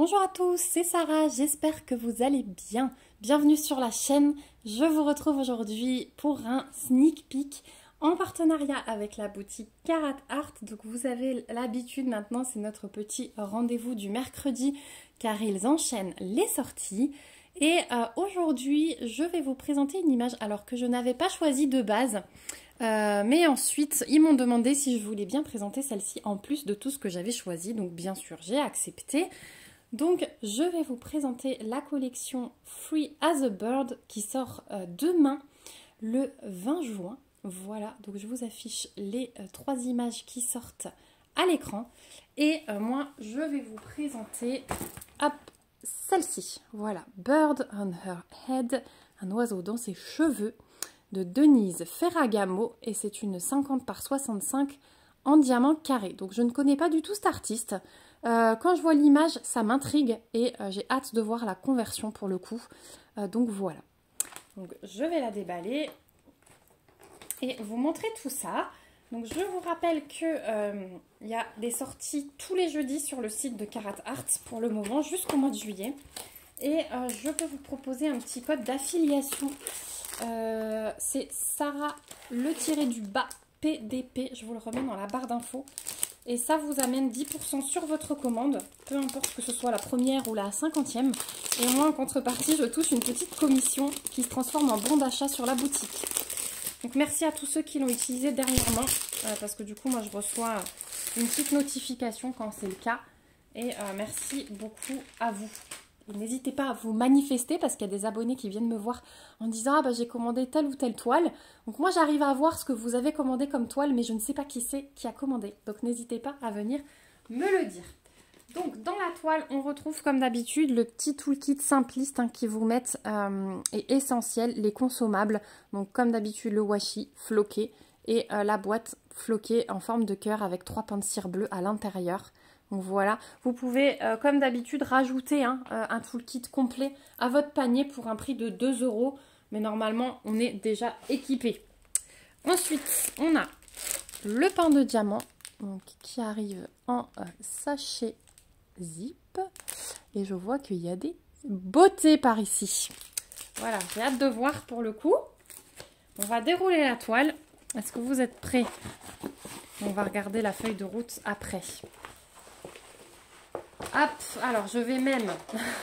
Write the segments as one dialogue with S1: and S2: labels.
S1: Bonjour à tous, c'est Sarah, j'espère que vous allez bien. Bienvenue sur la chaîne. Je vous retrouve aujourd'hui pour un sneak peek en partenariat avec la boutique Karat Art. Donc vous avez l'habitude maintenant, c'est notre petit rendez-vous du mercredi car ils enchaînent les sorties. Et euh, aujourd'hui, je vais vous présenter une image alors que je n'avais pas choisi de base. Euh, mais ensuite, ils m'ont demandé si je voulais bien présenter celle-ci en plus de tout ce que j'avais choisi. Donc bien sûr, j'ai accepté. Donc je vais vous présenter la collection Free as a Bird qui sort euh, demain le 20 juin. Voilà, donc je vous affiche les euh, trois images qui sortent à l'écran. Et moi, je vais vous présenter celle-ci. Voilà, Bird on her head, un oiseau dans ses cheveux de Denise Ferragamo et c'est une 50 par 65 en diamant carré. Donc je ne connais pas du tout cet artiste. Euh, quand je vois l'image, ça m'intrigue et euh, j'ai hâte de voir la conversion pour le coup. Euh, donc voilà. Donc je vais la déballer et vous montrer tout ça. Donc je vous rappelle que il y a des sorties tous les jeudis sur le site de Karat Art pour le moment jusqu'au mois de juillet. Et je peux vous proposer un petit code d'affiliation c'est Sarah le tiré du bas PDP. Je vous le remets dans la barre d'infos. Et ça vous amène 10% sur votre commande, peu importe que ce soit la première ou la cinquantième. Et moi, en contrepartie, je touche une petite commission qui se transforme en bon d'achat sur la boutique. Donc merci à tous ceux qui l'ont utilisé dernièrement, euh, parce que du coup, moi, je reçois une petite notification quand c'est le cas. Et euh, merci beaucoup à vous. N'hésitez pas à vous manifester parce qu'il y a des abonnés qui viennent me voir en disant Ah bah j'ai commandé telle ou telle toile. Donc moi j'arrive à voir ce que vous avez commandé comme toile, mais je ne sais pas qui c'est qui a commandé. Donc n'hésitez pas à venir me le dire. Donc dans la toile, on retrouve comme d'habitude le petit toolkit simpliste hein, qui vous met euh, et essentiel, les consommables. Donc comme d'habitude le washi floqué et euh, la boîte floquée en forme de cœur avec trois pinces de cire bleu à l'intérieur. Donc voilà, vous pouvez euh, comme d'habitude rajouter hein, euh, un toolkit complet à votre panier pour un prix de 2 euros. Mais normalement, on est déjà équipé. Ensuite, on a le pain de diamant qui arrive en euh, sachet zip. Et je vois qu'il y a des beautés par ici. Voilà, j'ai hâte de voir pour le coup. On va dérouler la toile. Est-ce que vous êtes prêts? On va regarder la feuille de route après. Hop, alors je vais même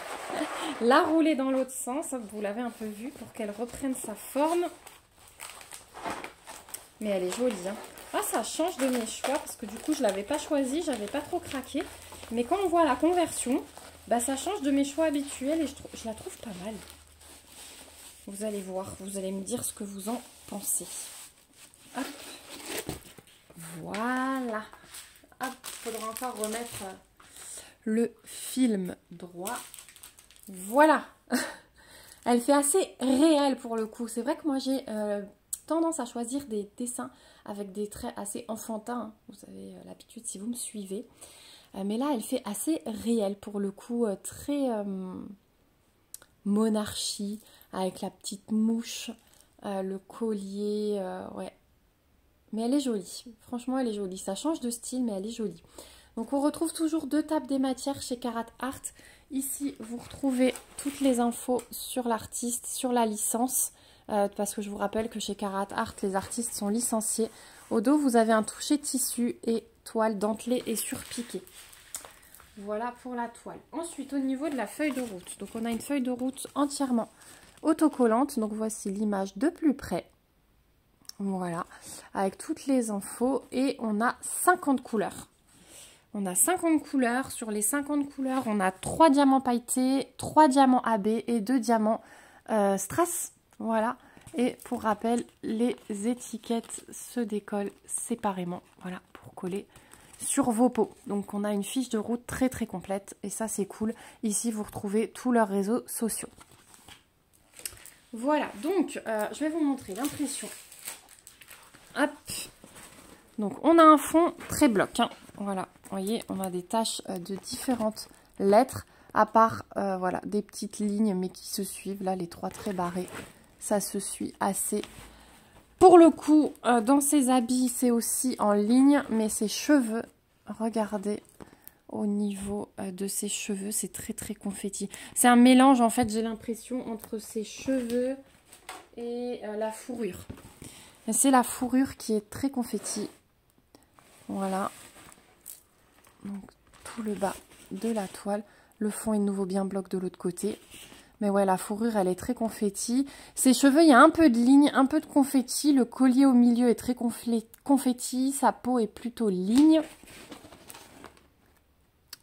S1: la rouler dans l'autre sens. Vous l'avez un peu vu pour qu'elle reprenne sa forme. Mais elle est jolie. Hein. Ah, ça change de mes choix parce que du coup, je ne l'avais pas choisi, j'avais pas trop craqué. Mais quand on voit la conversion, bah, ça change de mes choix habituels et je, la trouve pas mal. Vous allez voir, vous allez me dire ce que vous en pensez. Hop. Voilà. Hop, il faudra encore remettre euh, le film droit. Voilà Elle fait assez réelle pour le coup. C'est vrai que moi j'ai euh, tendance à choisir des dessins avec des traits assez enfantins. Vous avez euh, l'habitude si vous me suivez. Euh, mais là, elle fait assez réelle pour le coup. très monarchie avec la petite mouche, le collier. ouais. Mais elle est jolie. Franchement, elle est jolie. Ça change de style, mais elle est jolie. Donc on retrouve toujours deux tables des matières chez Karat Art. Ici, vous retrouvez toutes les infos sur l'artiste, sur la licence. Euh, parce que je vous rappelle que chez Karat Art, les artistes sont licenciés. Au dos, vous avez un toucher tissu et toile dentelée et surpiquée. Voilà pour la toile. Ensuite, au niveau de la feuille de route. Donc, on a une feuille de route entièrement autocollante. Donc, voici l'image de plus près. Voilà, avec toutes les infos. Et on a 50 couleurs. On a 50 couleurs. Sur les 50 couleurs, on a 3 diamants pailletés, 3 diamants AB et 2 diamants euh, strass. Voilà. Et pour rappel, les étiquettes se décollent séparément. Voilà, pour coller sur vos pots. Donc on a une fiche de route très très complète et ça c'est cool. Ici vous retrouvez tous leurs réseaux sociaux. Voilà, donc euh, je vais vous montrer l'impression. Hop. Donc on a un fond très bloc. Hein. Voilà, vous voyez, on a des taches euh, de différentes lettres, à part euh, voilà, des petites lignes, mais qui se suivent. Là, les trois traits barrés, ça se suit assez. Pour le coup, euh, dans ses habits, c'est aussi en ligne, mais ses cheveux, regardez, au niveau de ses cheveux. C'est très très confetti. C'est un mélange en fait, j'ai l'impression, entre ses cheveux et la fourrure. C'est la fourrure qui est très confetti. Voilà. Donc tout le bas de la toile. Le fond est de nouveau bien bloc de l'autre côté. Mais ouais, la fourrure, elle est très confetti. Ses cheveux, il y a un peu de ligne, un peu de confetti. Le collier au milieu est très confetti. Sa peau est plutôt ligne.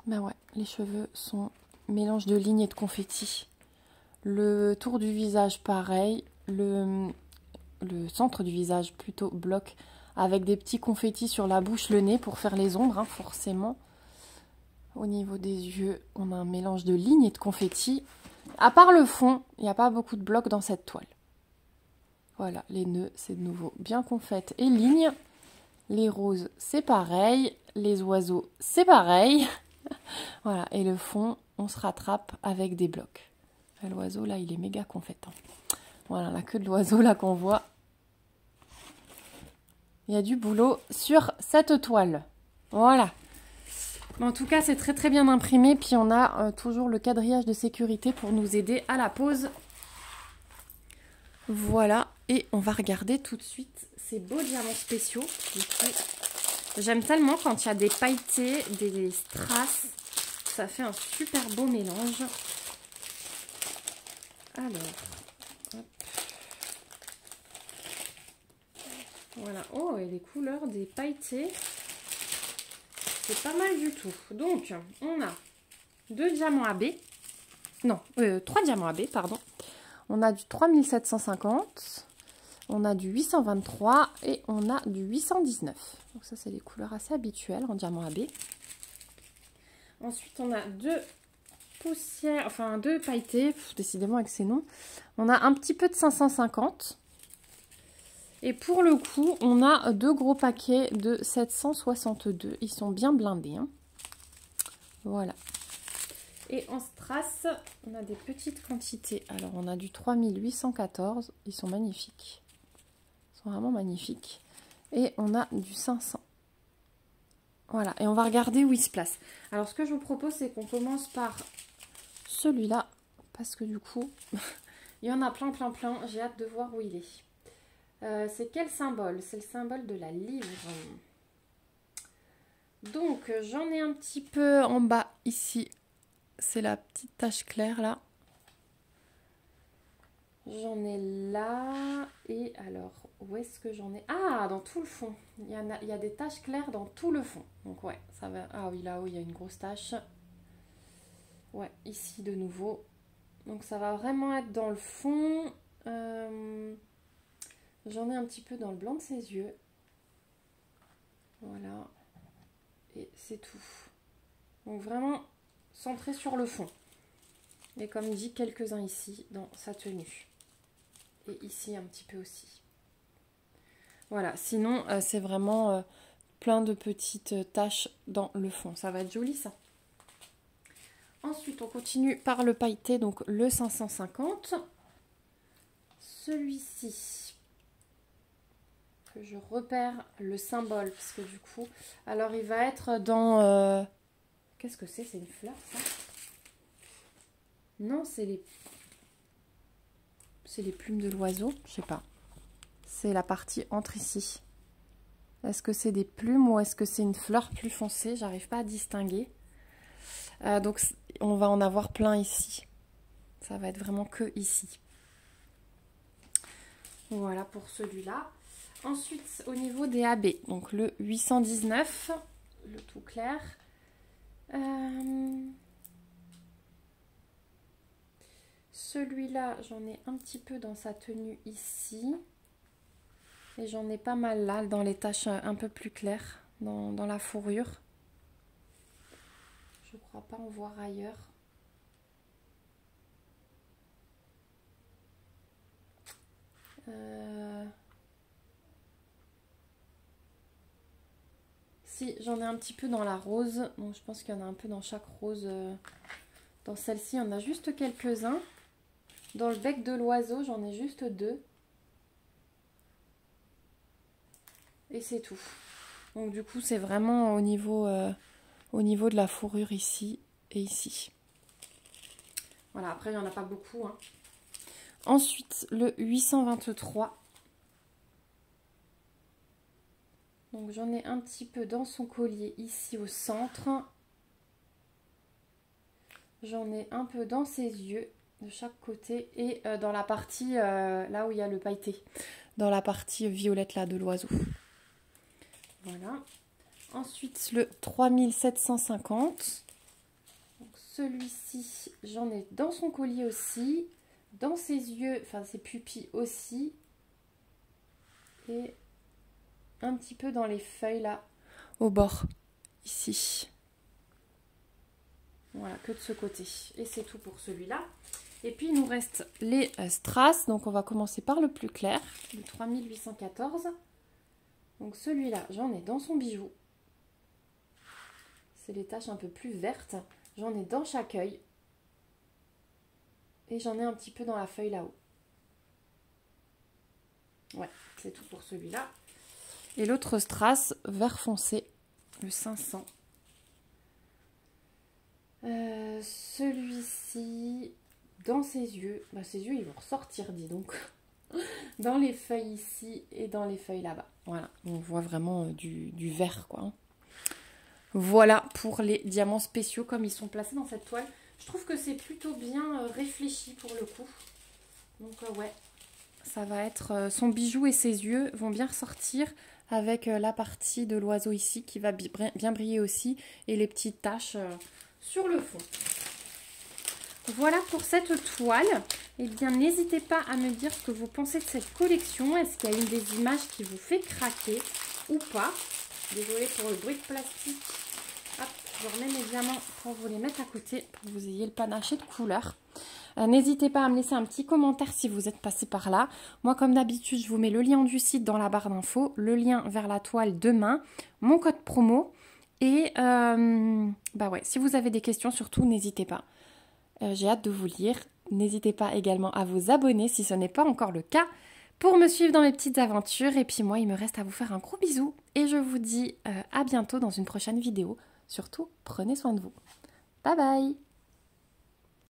S1: Ben ouais, les cheveux sont mélange de ligne et de confetti. Le tour du visage, pareil. Le, le centre du visage, plutôt bloc, avec des petits confettis sur la bouche, le nez, pour faire les ombres, hein, forcément. Au niveau des yeux, on a un mélange de ligne et de confetti. À part le fond, il n'y a pas beaucoup de blocs dans cette toile. Voilà, les nœuds, c'est de nouveau bien confettes et lignes. Les roses, c'est pareil. Les oiseaux, c'est pareil. voilà, et le fond, on se rattrape avec des blocs. L'oiseau, là, il est méga confettant. Voilà, la queue de l'oiseau, là, qu'on voit. Il y a du boulot sur cette toile. Voilà en tout cas, c'est très très bien imprimé. Puis on a euh, toujours le quadrillage de sécurité pour nous aider à la pose. Voilà. Et on va regarder tout de suite ces beaux diamants spéciaux. J'aime tellement quand il y a des pailletés, des strass. Ça fait un super beau mélange. Alors. Voilà. Oh, et les couleurs des pailletés. Pas mal du tout. Donc, on a deux diamants AB. Non, euh, trois diamants AB, pardon. On a du 3750. On a du 823 et on a du 819. Donc ça, c'est des couleurs assez habituelles en diamant AB. Ensuite, on a deux poussières, enfin deux pailletés, décidément avec ces noms. On a un petit peu de 550. Et pour le coup, on a deux gros paquets de 762. Ils sont bien blindés. Hein. Voilà. Et en strass, on a des petites quantités. Alors, on a du 3814. Ils sont magnifiques. Ils sont vraiment magnifiques. Et on a du 500. Voilà. Et on va regarder où il se place. Alors, ce que je vous propose, c'est qu'on commence par celui-là. Parce que du coup, il y en a plein, plein, plein. J'ai hâte de voir où il est. Euh, c'est quel symbole? C'est le symbole de la livre. Donc, j'en ai un petit peu en bas ici. C'est la petite tache claire là. J'en ai là. Et alors, où est-ce que j'en ai? Ah, dans tout le fond. Il y, a, des taches claires dans tout le fond. Donc, ouais, ça va. Ah oui, là où il y a une grosse tache. Ouais, ici de nouveau. Donc, ça va vraiment être dans le fond. Euh... J'en ai un petit peu dans le blanc de ses yeux. Voilà. Et c'est tout. Donc vraiment centré sur le fond. Et comme dit, quelques-uns ici dans sa tenue. Et ici un petit peu aussi. Voilà, sinon euh, c'est vraiment euh, plein de petites taches dans le fond. Ça va être joli ça. Ensuite, on continue par le pailleté, donc le 550. Celui-ci, je repère le symbole. Parce que du coup, alors il va être dans... Euh, qu'est-ce que c'est? C'est une fleur ça? Non, c'est les... C'est les plumes de l'oiseau, je sais pas. C'est la partie entre ici. Est-ce que c'est des plumes ou est-ce que c'est une fleur plus foncée? J'arrive pas à distinguer. Euh, donc on va en avoir plein ici. Ça va être vraiment que ici. Voilà pour celui-là. Ensuite, au niveau des AB, donc le 819, le tout clair. Euh, celui-là, j'en ai un petit peu dans sa tenue ici. Et j'en ai pas mal là, dans les taches un peu plus claires, dans, dans la fourrure. Je crois pas en voir ailleurs. Euh... j'en ai un petit peu dans la rose. Donc, je pense qu'il y en a un peu dans chaque rose. Euh, dans celle-ci, on a juste quelques-uns. Dans le bec de l'oiseau, j'en ai juste deux. Et c'est tout. Donc du coup, c'est vraiment au niveau, euh, au niveau de la fourrure ici et ici. Voilà, après il n'y en a pas beaucoup. Hein. Ensuite, le 823. Donc j'en ai un petit peu dans son collier ici au centre. J'en ai un peu dans ses yeux de chaque côté et euh, dans la partie euh, là où il y a le pailleté, dans la partie violette là de l'oiseau. Voilà. Ensuite le 3750. Celui-ci, j'en ai dans son collier aussi, dans ses yeux, enfin ses pupilles aussi. Et un petit peu dans les feuilles là, au bord, ici. Voilà, que de ce côté. Et c'est tout pour celui-là. Et puis il nous reste les euh, strass. Donc on va commencer par le plus clair, le 3814. Donc celui-là, j'en ai dans son bijou. C'est les taches un peu plus vertes. J'en ai dans chaque œil. Et j'en ai un petit peu dans la feuille là-haut. Ouais, c'est tout pour celui-là. Et l'autre strass vert foncé, le 500. Euh, celui-ci, dans ses yeux, bah, ses yeux ils vont ressortir, dis donc, dans les feuilles ici et dans les feuilles là-bas. Voilà, on voit vraiment euh, du, vert quoi. Hein. Voilà pour les diamants spéciaux comme ils sont placés dans cette toile. Je trouve que c'est plutôt bien euh, réfléchi pour le coup. Donc ouais, ça va être son bijou et ses yeux vont bien ressortir avec la partie de l'oiseau ici qui va bien briller aussi et les petites taches sur le fond. Voilà pour cette toile. eh bien, n'hésitez pas à me dire ce que vous pensez de cette collection. Est-ce qu'il y a une des images qui vous fait craquer ou pas? Désolée pour le bruit de plastique. Hop, je remets diamants pour vous les mettre à côté, pour que vous ayez le panaché de couleurs. Euh, n'hésitez pas à me laisser un petit commentaire si vous êtes passé par là. Moi, comme d'habitude, je vous mets le lien du site dans la barre d'infos, le lien vers la toile demain, mon code promo. Et euh, bah ouais, si vous avez des questions, surtout n'hésitez pas. Euh, j'ai hâte de vous lire. N'hésitez pas également à vous abonner si ce n'est pas encore le cas pour me suivre dans mes petites aventures. Et puis moi, il me reste à vous faire un gros bisou. Et je vous dis à bientôt dans une prochaine vidéo. Surtout, prenez soin de vous. Bye bye